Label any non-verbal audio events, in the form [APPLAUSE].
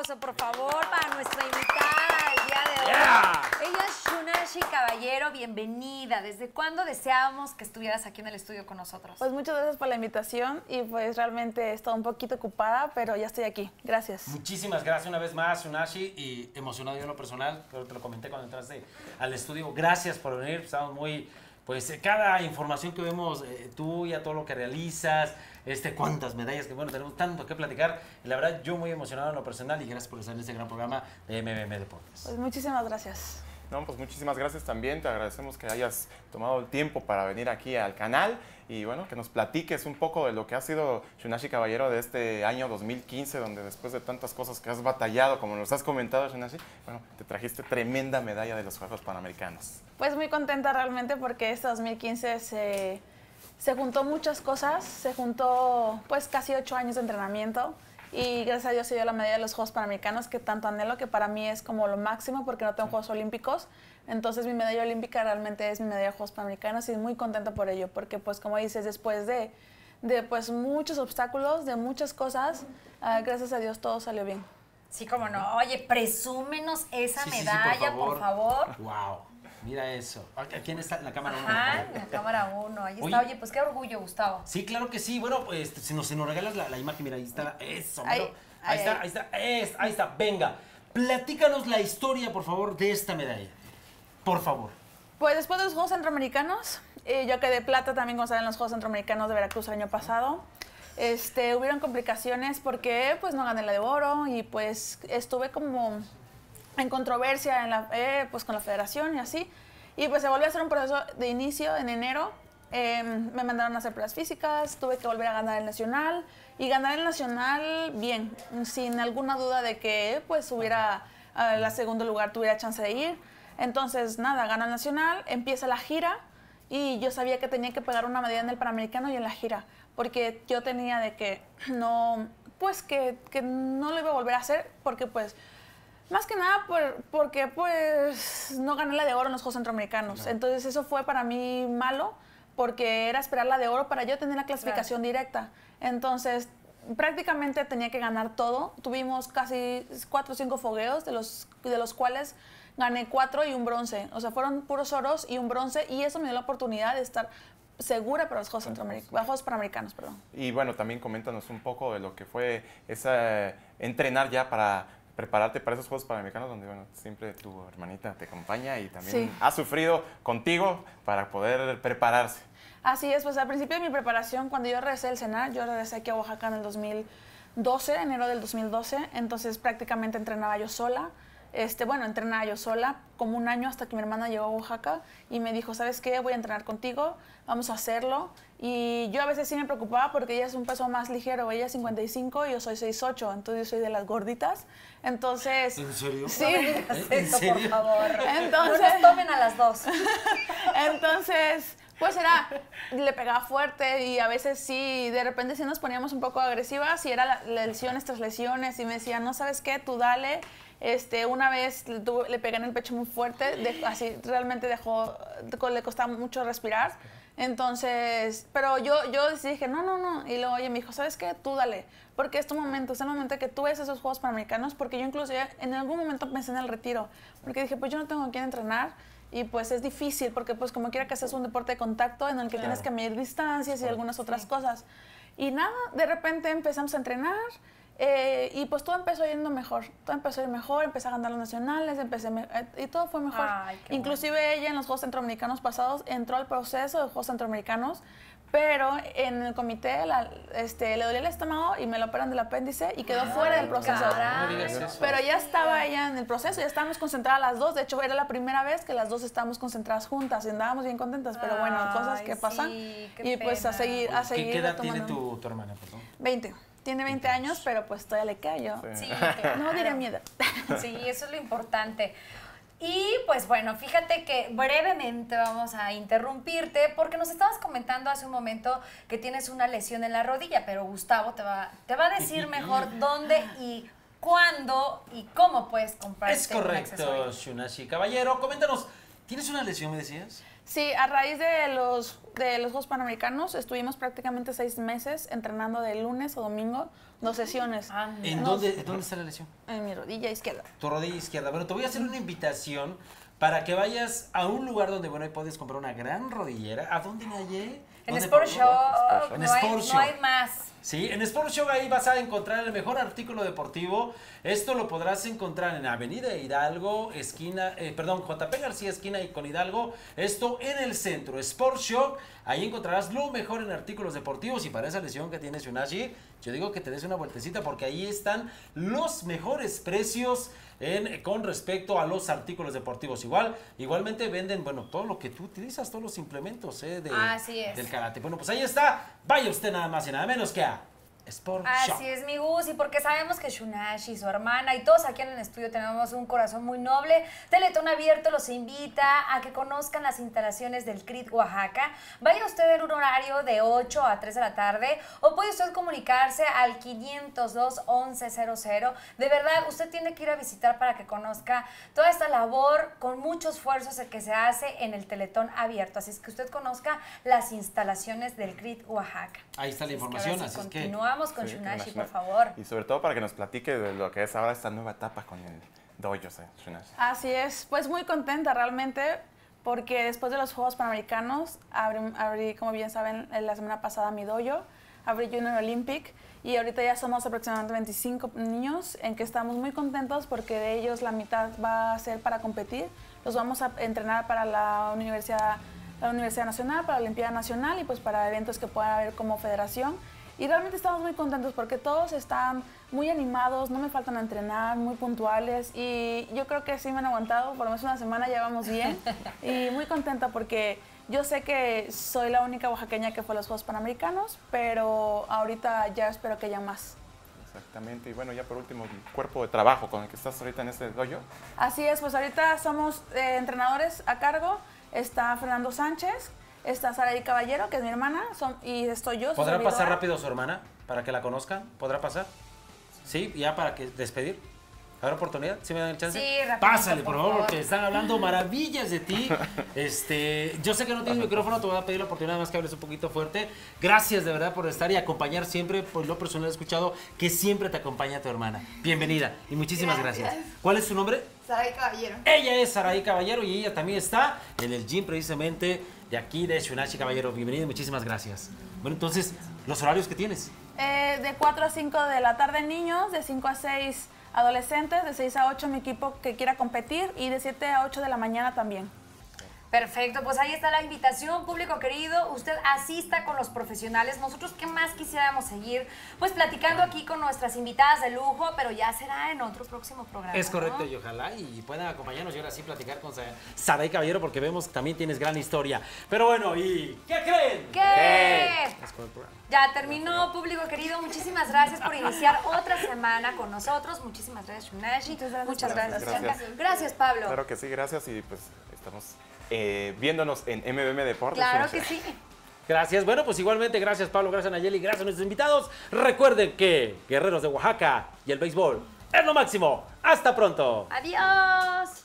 aplauso, por favor, para nuestra invitada del día de hoy. Ella es Shunashi Caballero, bienvenida. ¿Desde cuándo deseábamos que estuvieras aquí en el estudio con nosotros? Pues muchas gracias por la invitación y pues realmente he estado un poquito ocupada, pero ya estoy aquí. Gracias. Muchísimas gracias una vez más, Shunashi, y emocionado yo en lo personal, pero te lo comenté cuando entraste al estudio. Gracias por venir, estamos muy pues eh, cada información que vemos eh, tuya, todo lo que realizas, este, cuántas medallas, que bueno, tenemos tanto que platicar. La verdad, yo muy emocionado en lo personal y gracias por estar en este gran programa de MMM Deportes. Pues muchísimas gracias. No, pues muchísimas gracias también. Te agradecemos que hayas tomado el tiempo para venir aquí al canal y bueno, que nos platiques un poco de lo que ha sido Shunashi Caballero de este año 2015, donde después de tantas cosas que has batallado, como nos has comentado, Shunashi, bueno, te trajiste tremenda medalla de los Juegos Panamericanos. Pues muy contenta realmente porque este 2015 se, se juntó muchas cosas, se juntó pues casi ocho años de entrenamiento y gracias a Dios se dio la medalla de los Juegos Panamericanos que tanto anhelo, que para mí es como lo máximo porque no tengo Juegos Olímpicos. Entonces mi medalla olímpica realmente es mi medalla de Juegos Panamericanos y muy contenta por ello, porque pues como dices, después de, de pues muchos obstáculos, de muchas cosas, uh, gracias a Dios todo salió bien. Sí, como no. Oye, presúmenos esa sí, medalla, sí, sí, por, favor. por favor. Wow. Mira eso. ¿A quién está en la cámara 1? Ajá, en la cámara 1. Ahí está. Oye, pues qué orgullo, Gustavo. Sí, claro que sí. Bueno, pues si nos, si nos regalas la, la, imagen, mira, ahí está. Eso, ahí, ahí, ahí, está, ahí está, es, ahí está. Venga, platícanos la historia, por favor, de esta medalla. Por favor. Pues después de los Juegos Centroamericanos, eh, yo quedé plata también como saben en los Juegos Centroamericanos de Veracruz el año pasado. Este, hubieron complicaciones porque pues no gané la de oro y pues estuve como en controversia en la, eh, pues con la federación y así. Y pues se volvió a hacer un proceso de inicio en enero. Eh, me mandaron a hacer pruebas físicas, tuve que volver a ganar el nacional y ganar el nacional bien, sin alguna duda de que pues hubiera uh, la segundo lugar tuviera chance de ir. Entonces nada, gano el nacional, empieza la gira y yo sabía que tenía que pegar una medalla en el Panamericano y en la gira, porque yo tenía de que no, pues que, que no lo iba a volver a hacer, porque pues más que nada por, porque pues no gané la de oro en los Juegos Centroamericanos. No. Entonces eso fue para mí malo porque era esperar la de oro para yo tener la clasificación claro. directa. Entonces prácticamente tenía que ganar todo. Tuvimos casi cuatro o cinco fogueos, de los, de los cuales gané cuatro y un bronce. O sea, fueron puros oros y un bronce y eso me dio la oportunidad de estar segura para los Juegos, Centroamericanos, Juegos Panamericanos. Perdón. Y bueno, también coméntanos un poco de lo que fue esa, entrenar ya para prepararte para esos Juegos Panamericanos donde bueno, siempre tu hermanita te acompaña y también sí. ha sufrido contigo para poder prepararse. Así es, pues al principio de mi preparación, cuando yo regresé del CENAR, yo regresé aquí a Oaxaca en el 2012, enero del 2012, entonces prácticamente entrenaba yo sola. Este, bueno, entrenaba yo sola como un año hasta que mi hermana llegó a Oaxaca y me dijo, ¿sabes qué? Voy a entrenar contigo, vamos a hacerlo. Y yo a veces sí me preocupaba porque ella es un peso más ligero, ella es 55 y yo soy 6'8", entonces yo soy de las gorditas. Entonces... ¿En serio? Sí. [LAUGHS] No ¿En serio? por favor. Entonces, no nos tomen a las dos. [LAUGHS] entonces, pues era, le pegaba fuerte y a veces sí, de repente sí nos poníamos un poco agresivas y era la, lesiones tras lesiones y me decía, no sabes qué, tú dale. Este, una vez le, le pegué en el pecho muy fuerte, de, así realmente dejó, le costaba mucho respirar. Entonces, pero yo, yo dije, no, no, no. Y luego, oye, me dijo, ¿sabes qué? Tú dale. Porque es tu momento, es el momento que tú ves esos Juegos Panamericanos. Porque yo incluso en algún momento pensé en el retiro. Porque dije, pues yo no tengo a quién entrenar. Y pues es difícil, porque pues como quiera que seas un deporte de contacto en el que claro. tienes que medir distancias y algunas otras sí. cosas. Y nada, de repente empezamos a entrenar. Eh, y pues todo empezó yendo mejor, todo empezó a ir mejor, empecé a ganar los nacionales, empecé me y todo fue mejor. Ay, Inclusive bueno. ella en los Juegos Centroamericanos pasados entró al proceso de Juegos Centroamericanos, pero en el comité la, este, le dolía el estómago y me lo operan del apéndice y quedó Ay, fuera del proceso. No pero ya estaba ella en el proceso, ya estábamos concentradas las dos, de hecho era la primera vez que las dos estábamos concentradas juntas y andábamos bien contentas, pero bueno, cosas que pasan sí, y pues a seguir, a seguir. ¿Qué, qué edad tiene tu, tu hermana, perdón? 20. Tiene 20 años, pero pues todavía le callo. Sí, claro. No diré miedo. [LAUGHS] Sí, eso es lo importante. Y pues bueno, fíjate que brevemente vamos a interrumpirte porque nos estabas comentando hace un momento que tienes una lesión en la rodilla, pero Gustavo te va, te va a decir [LAUGHS] mejor dónde y cuándo y cómo puedes comprar Es correcto, Shunashi. Caballero, coméntanos, ¿tienes una lesión, me decías? Sí, a raíz de los, de los Juegos Panamericanos estuvimos prácticamente seis meses entrenando de lunes o domingo, dos sesiones. Ah, ¿En Nos- dónde, dónde está la lesión? En mi rodilla izquierda. Tu rodilla izquierda. Bueno, te voy a hacer una invitación para que vayas a un lugar donde, bueno, ahí puedes comprar una gran rodillera. ¿A dónde me hallé? En ¿Dónde Sport En no, hay, Sport no Shop. hay más. Sí, en Sport Shop ahí vas a encontrar el mejor artículo deportivo. Esto lo podrás encontrar en Avenida Hidalgo, esquina, eh, perdón, JP García, esquina y con Hidalgo. Esto en el centro, Sport Shop. Ahí encontrarás lo mejor en artículos deportivos y para esa lesión que tienes, Yunashi, yo digo que te des una vueltecita porque ahí están los mejores precios en, con respecto a los artículos deportivos. Igual, igualmente venden, bueno, todo lo que tú utilizas, todos los implementos eh, de- Así es. del karate. Bueno, pues ahí está. Vaya usted nada más y nada menos que a Sport Shop. Así es, mi Gus, y porque sabemos que Shunashi, su hermana, y todos aquí en el estudio tenemos un corazón muy noble, Teletón Abierto los invita a que conozcan las instalaciones del CRIT Oaxaca. Vaya usted en un horario de 8 a 3 de la tarde, o puede usted comunicarse al 502 1100. De verdad, usted tiene que ir a visitar para que conozca toda esta labor con mucho esfuerzo que se hace en el Teletón Abierto. Así es que usted conozca las instalaciones del CRIT Oaxaca. Ahí está la Así es que información, así es Continuamos con Sí, Shunashi, por favor. Y sobre todo para que nos platique de lo que es ahora esta nueva etapa con el dojo, ¿sí? Shunashi. Así es, pues muy contenta realmente porque después de los Juegos Panamericanos abrí, abrí, como bien saben, la semana pasada mi dojo, abrí Junior Olympic y ahorita ya somos aproximadamente 25 niños en que estamos muy contentos porque de ellos la mitad va a ser para competir, los vamos a entrenar para la Universidad, la Universidad Nacional, para la Olimpiada Nacional y pues para eventos que pueda haber como federación. Y realmente estamos muy contentos porque todos están muy animados, no me faltan a entrenar, muy puntuales y yo creo que sí me han aguantado, por lo menos una semana ya vamos bien [LAUGHS] y muy contenta porque yo sé que soy la única oaxaqueña que fue a los Juegos Panamericanos, pero ahorita ya espero que haya más. Exactamente. Y bueno, ya por último, el cuerpo de trabajo con el que estás ahorita en este dojo. Así es, pues ahorita somos eh, entrenadores a cargo, está Fernando Sánchez, está Saraí Caballero, que es mi hermana, son- y estoy yo. ¿Podrá servidora. pasar rápido su hermana para que la conozcan? ¿Podrá pasar? Sí, ya para que despedir. ¿Habrá oportunidad? ¿Sí me dan el chance? Sí, rapidito, Pásale, por por favor, porque están hablando [LAUGHS] maravillas de ti. Este, yo sé que no tienes micrófono, te voy a pedir la oportunidad más que hables un poquito fuerte. Gracias de verdad por estar y acompañar siempre, por lo personal he escuchado que siempre te acompaña tu hermana. Bienvenida y muchísimas gracias. ¿Cuál es su nombre? Saray Caballero. Ella es Saraí Caballero y ella también está en el gym precisamente de aquí de Shunachi Caballero. Bienvenida y muchísimas gracias. Bueno, entonces, los horarios que tienes. Eh, de 4 a 5 de la tarde niños, de 5 a 6 adolescentes, de 6 a 8 mi equipo que quiera competir y de 7 a 8 de la mañana también. Perfecto, pues ahí está la invitación, público querido. Usted asista con los profesionales. Nosotros, ¿qué más quisiéramos seguir? Pues platicando aquí con nuestras invitadas de lujo, pero ya será en otro próximo programa. Es ¿no? correcto, y ojalá y puedan acompañarnos y ahora sí platicar con Sa- Saraí Caballero porque vemos que también tienes gran historia. Pero bueno, ¿y qué creen? ¿Qué? Ya terminó, público querido. Muchísimas gracias por iniciar otra semana con nosotros. Muchísimas gracias, Shunashi. Muchas gracias, Gracias. Gracias, Pablo. Claro que sí, gracias. Y pues estamos eh, viéndonos en MBM Deportes. Claro que sí. Gracias. Bueno, pues igualmente, gracias Pablo, gracias Nayeli, gracias a nuestros invitados. Recuerden que Guerreros de Oaxaca y el béisbol es lo máximo. Hasta pronto. Adiós.